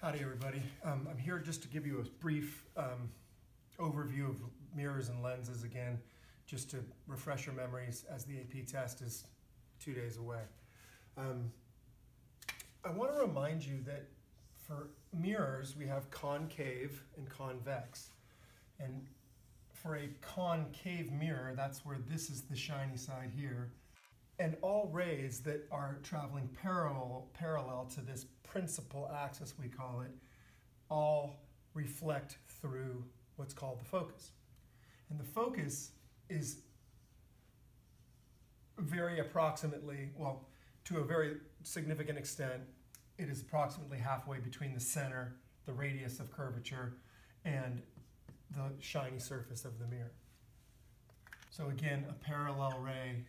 Howdy, everybody. Um, I'm here just to give you a brief um, overview of mirrors and lenses again, just to refresh your memories as the AP test is two days away. Um, I want to remind you that for mirrors, we have concave and convex. And for a concave mirror, that's where this is the shiny side here. And all rays that are traveling parallel, parallel to this principal axis, we call it, all reflect through what's called the focus. And the focus is very approximately, well, to a very significant extent, it is approximately halfway between the center, the radius of curvature, and the shiny surface of the mirror. So again, a parallel ray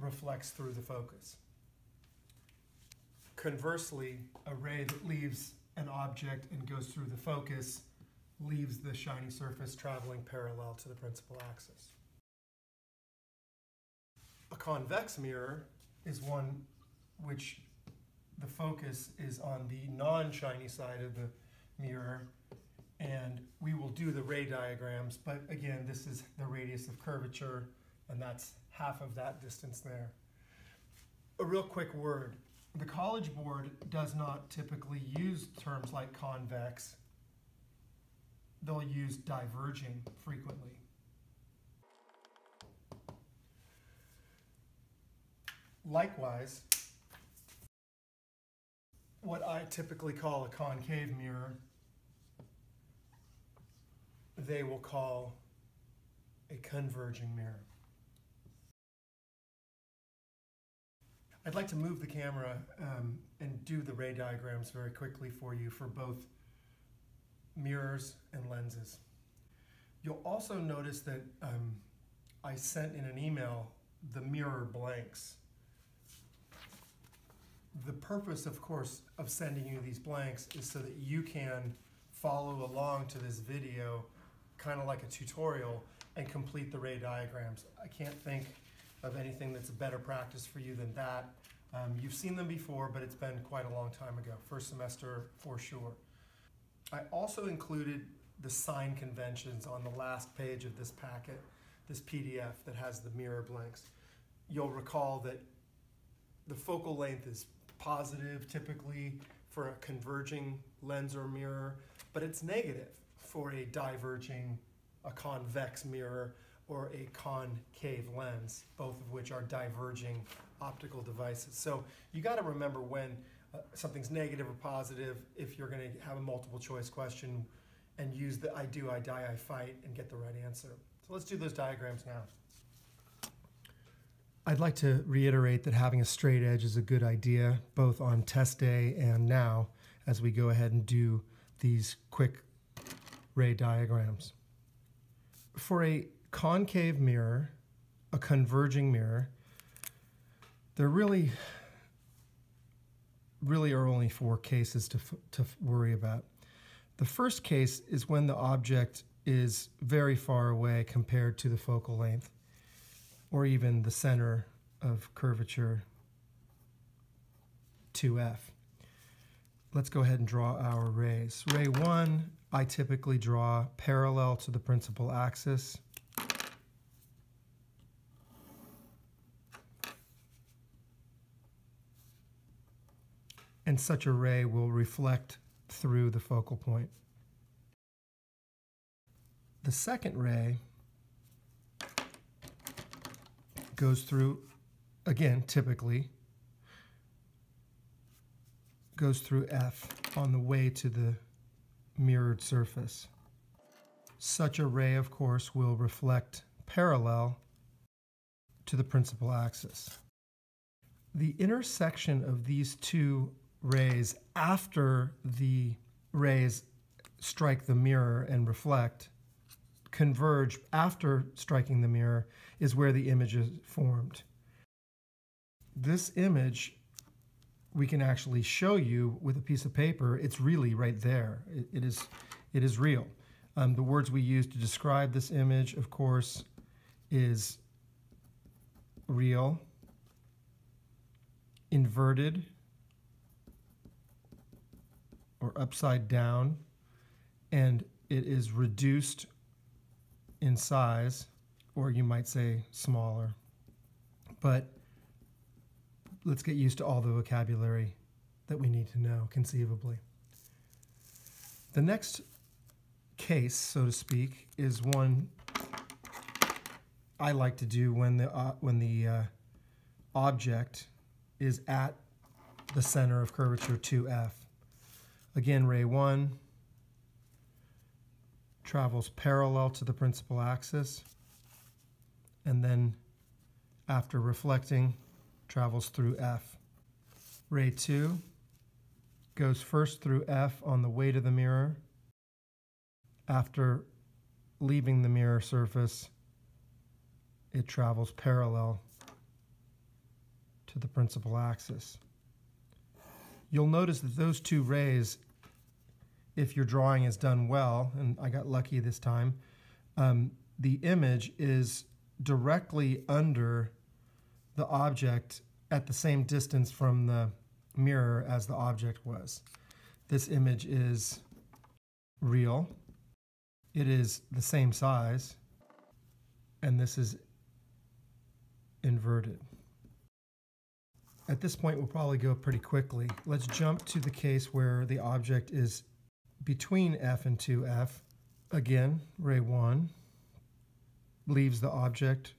reflects through the focus. Conversely, a ray that leaves an object and goes through the focus leaves the shiny surface traveling parallel to the principal axis. A convex mirror is one which the focus is on the non-shiny side of the mirror and we will do the ray diagrams but again this is the radius of curvature and that's half of that distance there. A real quick word. The College Board does not typically use terms like convex. They'll use diverging frequently. Likewise, what I typically call a concave mirror, they will call a converging mirror. I'd like to move the camera um, and do the ray diagrams very quickly for you for both mirrors and lenses. You'll also notice that um, I sent in an email the mirror blanks. The purpose, of course, of sending you these blanks is so that you can follow along to this video, kind of like a tutorial, and complete the ray diagrams. I can't think of anything that's a better practice for you than that. Um, you've seen them before, but it's been quite a long time ago, first semester for sure. I also included the sign conventions on the last page of this packet, this PDF that has the mirror blanks. You'll recall that the focal length is positive typically for a converging lens or mirror, but it's negative for a diverging, a convex mirror or a concave lens, both of which are diverging optical devices. So you got to remember when uh, something's negative or positive if you're going to have a multiple choice question and use the I do, I die, I fight and get the right answer. So let's do those diagrams now. I'd like to reiterate that having a straight edge is a good idea, both on test day and now, as we go ahead and do these quick ray diagrams. For a concave mirror, a converging mirror, there really, really are only four cases to, to worry about. The first case is when the object is very far away compared to the focal length, or even the center of curvature 2f. Let's go ahead and draw our rays. Ray 1, I typically draw parallel to the principal axis. And such a ray will reflect through the focal point. The second ray goes through, again, typically, goes through F on the way to the mirrored surface. Such a ray, of course, will reflect parallel to the principal axis. The intersection of these two rays after the rays strike the mirror and reflect converge after striking the mirror is where the image is formed. This image we can actually show you with a piece of paper. It's really right there. it, it is, it is real. Um, the words we use to describe this image, of course, is real, inverted, or upside down, and it is reduced in size, or you might say smaller. But let's get used to all the vocabulary that we need to know conceivably. The next case, so to speak, is one I like to do when the uh, when the uh, object is at the center of curvature 2f. Again, ray 1 travels parallel to the principal axis and then after reflecting travels through f. Ray 2 goes first through f on the way to the mirror. After leaving the mirror surface, it travels parallel to the principal axis. You'll notice that those two rays, if your drawing is done well, and I got lucky this time, um, the image is directly under the object at the same distance from the mirror as the object was. This image is real. It is the same size. And this is inverted. At this point, we'll probably go pretty quickly. Let's jump to the case where the object is between F and 2F. Again, ray 1 leaves the object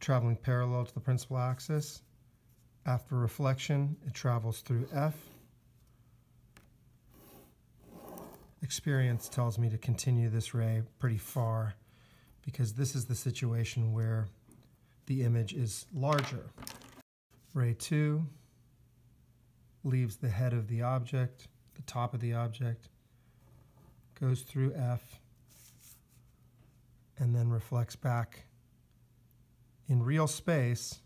traveling parallel to the principal axis. After reflection, it travels through F. Experience tells me to continue this ray pretty far because this is the situation where the image is larger. Ray 2 leaves the head of the object, the top of the object, goes through F, and then reflects back in real space,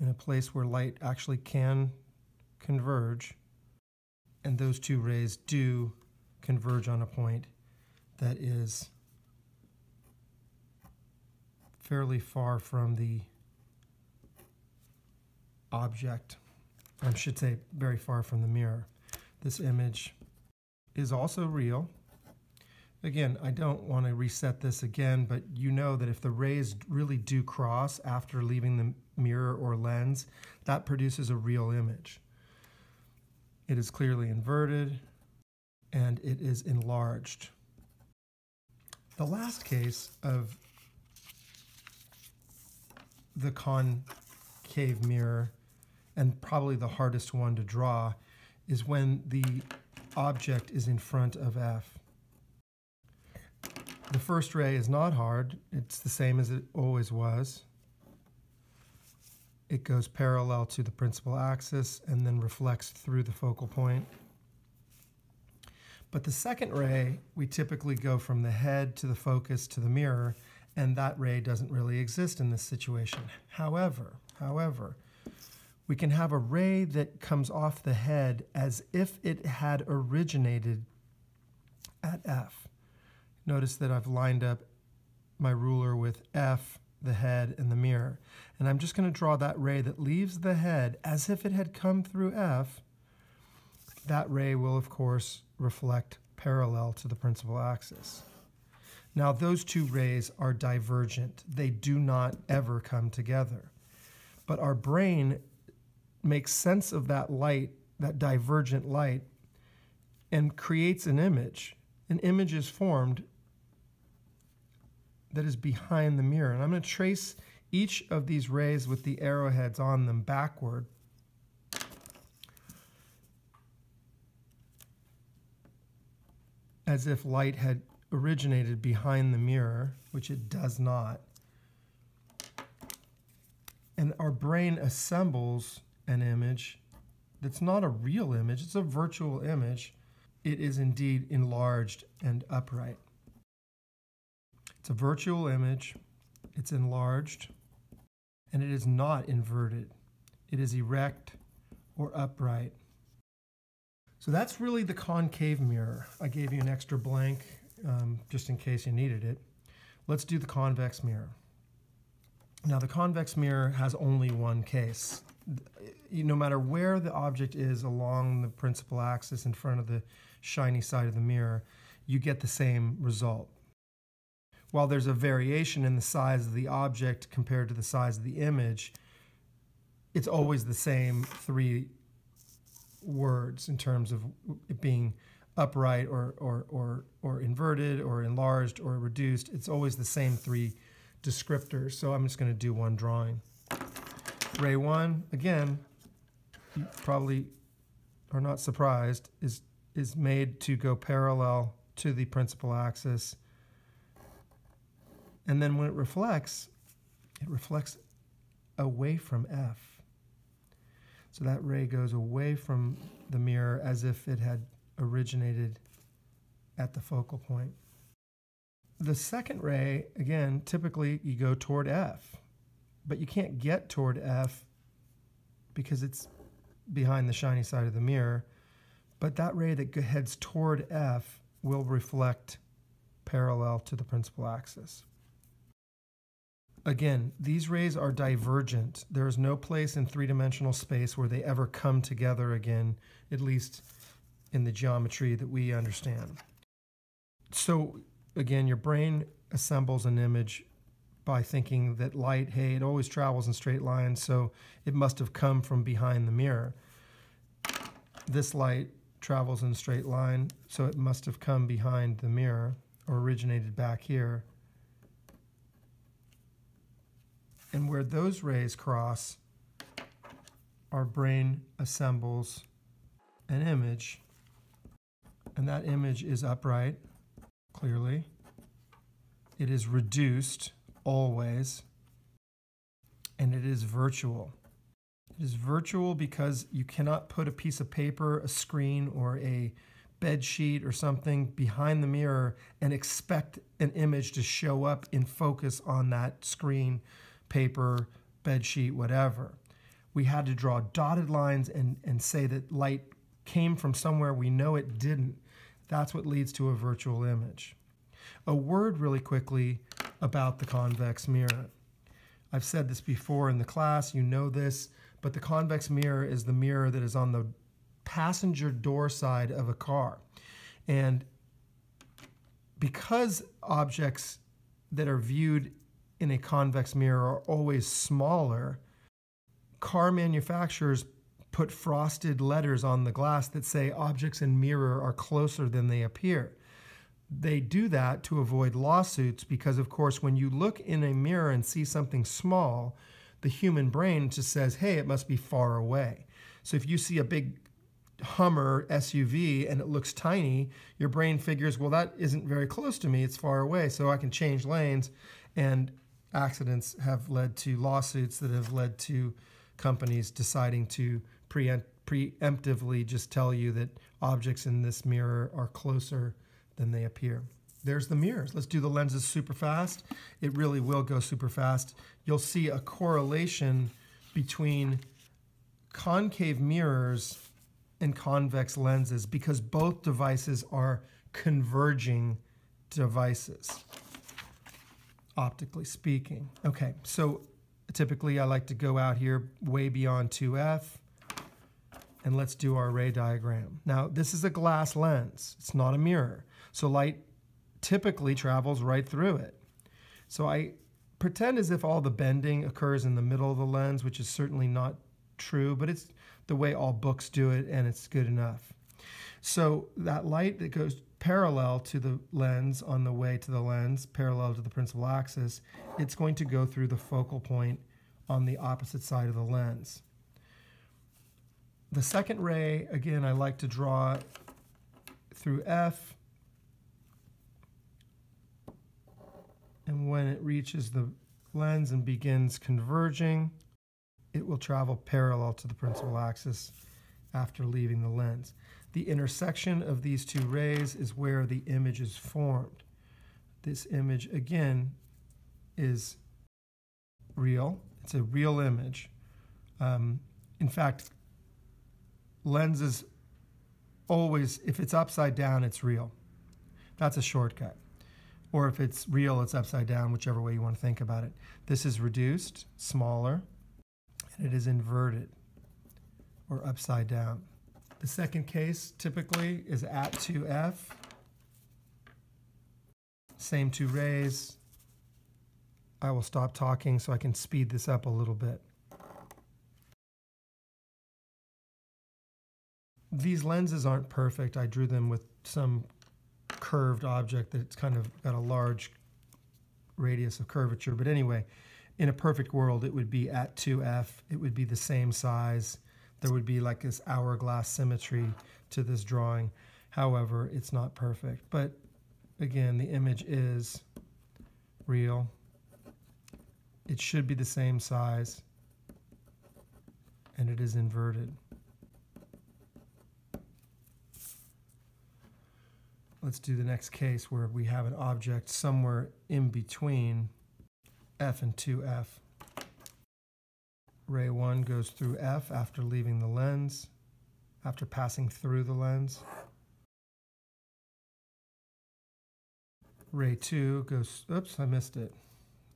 in a place where light actually can converge, and those two rays do converge on a point that is fairly far from the object. I should say very far from the mirror. This image is also real. Again, I don't want to reset this again, but you know that if the rays really do cross after leaving the mirror or lens, that produces a real image. It is clearly inverted and it is enlarged. The last case of the concave mirror, and probably the hardest one to draw, is when the object is in front of F. The first ray is not hard. It's the same as it always was. It goes parallel to the principal axis and then reflects through the focal point. But the second ray, we typically go from the head to the focus to the mirror, and that ray doesn't really exist in this situation. However, however, we can have a ray that comes off the head as if it had originated at F. Notice that I've lined up my ruler with F, the head, and the mirror. And I'm just going to draw that ray that leaves the head as if it had come through F. That ray will, of course, reflect parallel to the principal axis. Now, those two rays are divergent. They do not ever come together. But our brain makes sense of that light, that divergent light, and creates an image. An image is formed that is behind the mirror. And I'm going to trace each of these rays with the arrowheads on them backward. As if light had originated behind the mirror, which it does not. And our brain assembles an image that's not a real image, it's a virtual image. It is indeed enlarged and upright. It's a virtual image, it's enlarged, and it is not inverted. It is erect or upright. So that's really the concave mirror. I gave you an extra blank um, just in case you needed it. Let's do the convex mirror. Now, the convex mirror has only one case. No matter where the object is along the principal axis in front of the shiny side of the mirror, you get the same result. While there's a variation in the size of the object compared to the size of the image, it's always the same three words in terms of it being upright or, or, or, or inverted or enlarged or reduced. It's always the same three descriptors. So I'm just going to do one drawing. Ray 1, again, you probably are not surprised, is, is made to go parallel to the principal axis. And then when it reflects, it reflects away from F. So that ray goes away from the mirror as if it had originated at the focal point. The second ray, again, typically you go toward F, but you can't get toward F because it's behind the shiny side of the mirror. But that ray that heads toward F will reflect parallel to the principal axis. Again, these rays are divergent. There is no place in three-dimensional space where they ever come together again, at least in the geometry that we understand. So again, your brain assembles an image by thinking that light, hey, it always travels in straight lines, so it must have come from behind the mirror. This light travels in a straight line, so it must have come behind the mirror or originated back here. And where those rays cross, our brain assembles an image. And that image is upright, clearly. It is reduced always. And it is virtual. It is virtual because you cannot put a piece of paper, a screen, or a bed sheet or something behind the mirror and expect an image to show up in focus on that screen paper, bed sheet, whatever. We had to draw dotted lines and, and say that light came from somewhere we know it didn't. That's what leads to a virtual image. A word really quickly about the convex mirror. I've said this before in the class, you know this, but the convex mirror is the mirror that is on the passenger door side of a car. And because objects that are viewed in a convex mirror are always smaller, car manufacturers put frosted letters on the glass that say objects in mirror are closer than they appear. They do that to avoid lawsuits because, of course, when you look in a mirror and see something small, the human brain just says, hey, it must be far away. So if you see a big Hummer SUV and it looks tiny, your brain figures, well, that isn't very close to me, it's far away, so I can change lanes and accidents have led to lawsuits that have led to companies deciding to preempt, preemptively just tell you that objects in this mirror are closer than they appear. There's the mirrors. Let's do the lenses super fast. It really will go super fast. You'll see a correlation between concave mirrors and convex lenses because both devices are converging devices optically speaking. Okay, so typically I like to go out here way beyond 2F and let's do our ray diagram. Now this is a glass lens, it's not a mirror. So light typically travels right through it. So I pretend as if all the bending occurs in the middle of the lens, which is certainly not true, but it's the way all books do it and it's good enough. So that light that goes parallel to the lens on the way to the lens, parallel to the principal axis, it's going to go through the focal point on the opposite side of the lens. The second ray, again, I like to draw through F. And when it reaches the lens and begins converging, it will travel parallel to the principal axis after leaving the lens. The intersection of these two rays is where the image is formed. This image, again, is real. It's a real image. Um, in fact, lenses always, if it's upside down, it's real. That's a shortcut. Or if it's real, it's upside down, whichever way you want to think about it. This is reduced, smaller, and it is inverted or upside down. The second case typically is at 2f, same two rays. I will stop talking so I can speed this up a little bit. These lenses aren't perfect. I drew them with some curved object that's kind of got a large radius of curvature. But anyway, in a perfect world, it would be at 2f. It would be the same size. There would be like this hourglass symmetry to this drawing. However, it's not perfect. But again, the image is real. It should be the same size. And it is inverted. Let's do the next case where we have an object somewhere in between f and 2f. Ray 1 goes through f after leaving the lens, after passing through the lens. Ray 2 goes, oops, I missed it.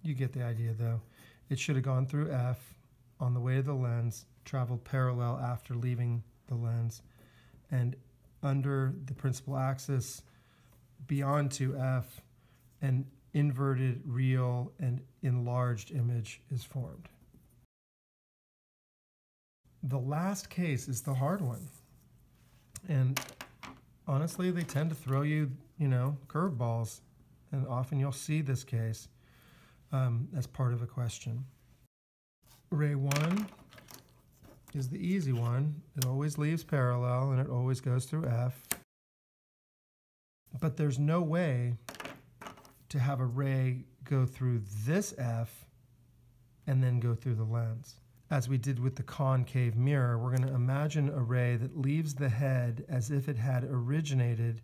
You get the idea though. It should have gone through f on the way to the lens, traveled parallel after leaving the lens, and under the principal axis beyond 2f, an inverted, real, and enlarged image is formed. The last case is the hard one. And honestly, they tend to throw you, you know, curveballs. And often you'll see this case um, as part of a question. Ray 1 is the easy one. It always leaves parallel and it always goes through F. But there's no way to have a ray go through this F and then go through the lens. As we did with the concave mirror, we're going to imagine a ray that leaves the head as if it had originated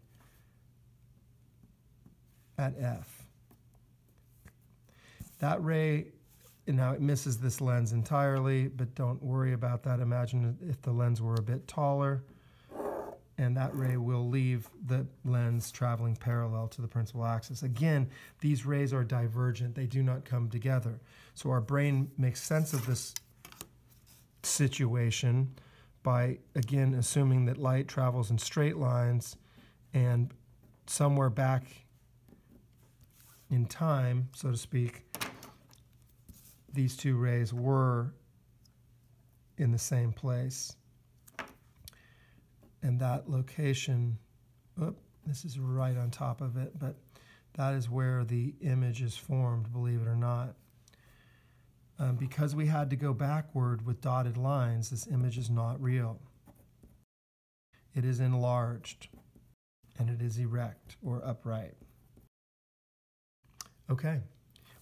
at F. That ray, now it misses this lens entirely, but don't worry about that. Imagine if the lens were a bit taller and that ray will leave the lens traveling parallel to the principal axis. Again, these rays are divergent. They do not come together. So our brain makes sense of this situation by, again, assuming that light travels in straight lines and somewhere back in time, so to speak, these two rays were in the same place and that location, oh, this is right on top of it, but that is where the image is formed, believe it or not. Um, because we had to go backward with dotted lines, this image is not real. It is enlarged, and it is erect or upright. Okay,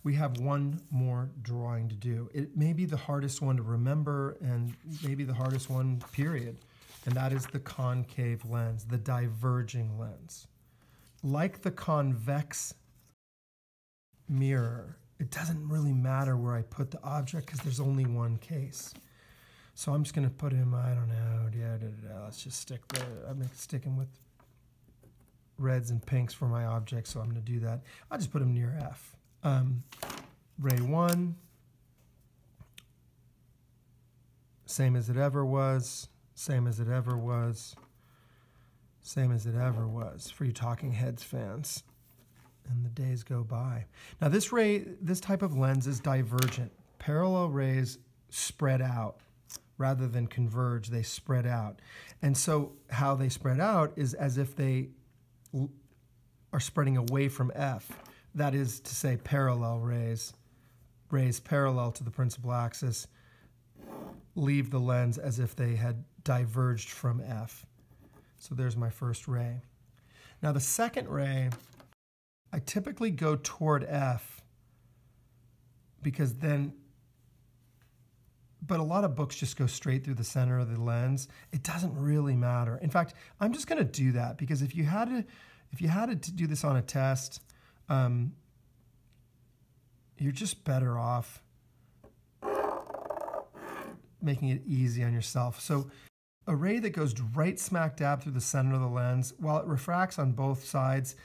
we have one more drawing to do. It may be the hardest one to remember and maybe the hardest one, period and that is the concave lens, the diverging lens. Like the convex mirror, it doesn't really matter where I put the object because there's only one case. So I'm just going to put him, I don't know, da, da, da. let's just stick the, I'm sticking with reds and pinks for my object, so I'm going to do that. I'll just put him near F. Um, ray 1, same as it ever was same as it ever was, same as it ever was for you Talking Heads fans. And the days go by. Now this ray, this type of lens is divergent. Parallel rays spread out rather than converge, they spread out. And so how they spread out is as if they are spreading away from F. That is to say parallel rays, rays parallel to the principal axis, leave the lens as if they had diverged from F. So there's my first ray. Now the second ray, I typically go toward F because then, but a lot of books just go straight through the center of the lens. It doesn't really matter. In fact, I'm just gonna do that because if you had to, if you had to do this on a test, um, you're just better off making it easy on yourself. So a ray that goes right smack dab through the center of the lens, while it refracts on both sides,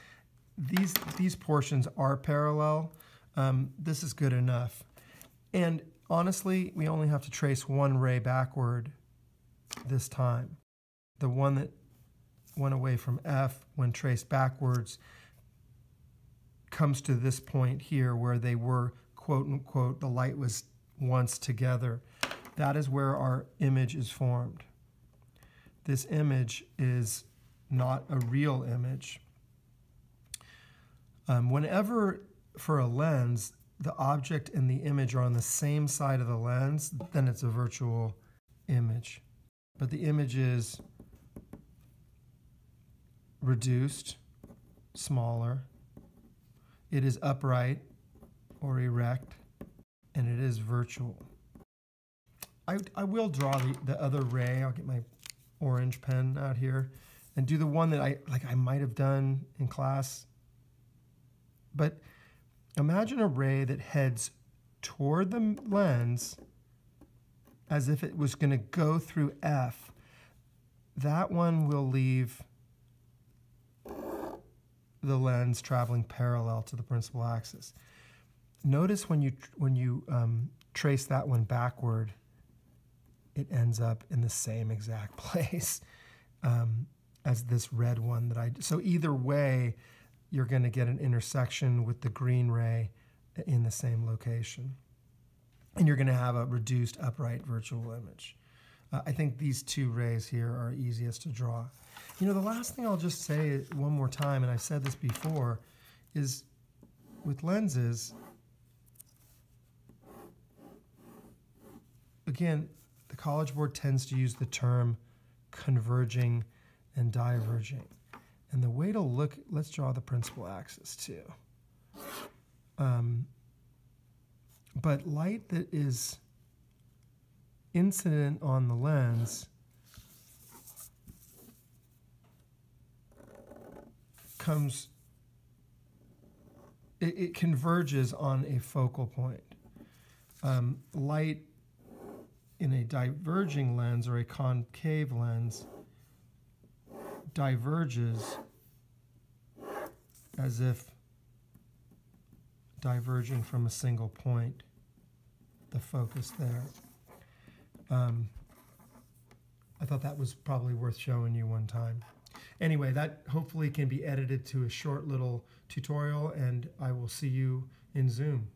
these, these portions are parallel. Um, this is good enough. And honestly, we only have to trace one ray backward this time. The one that went away from F when traced backwards comes to this point here where they were quote unquote the light was once together. That is where our image is formed. This image is not a real image. Um, whenever for a lens, the object and the image are on the same side of the lens, then it's a virtual image. But the image is reduced, smaller, it is upright or erect, and it is virtual. I, I will draw the, the other ray. I'll get my orange pen out here and do the one that I like I might have done in class. But imagine a ray that heads toward the lens as if it was going to go through F. That one will leave the lens traveling parallel to the principal axis. Notice when you when you um, trace that one backward, it ends up in the same exact place um, as this red one that I. So either way, you're going to get an intersection with the green ray in the same location, and you're going to have a reduced upright virtual image. Uh, I think these two rays here are easiest to draw. You know, the last thing I'll just say one more time, and I've said this before, is with lenses, again, the College Board tends to use the term converging and diverging. And the way to look, let's draw the principal axis too. Um, but light that is incident on the lens comes, it, it converges on a focal point. Um, light in a diverging lens or a concave lens diverges as if diverging from a single point, the focus there. Um, I thought that was probably worth showing you one time. Anyway, that hopefully can be edited to a short little tutorial and I will see you in Zoom.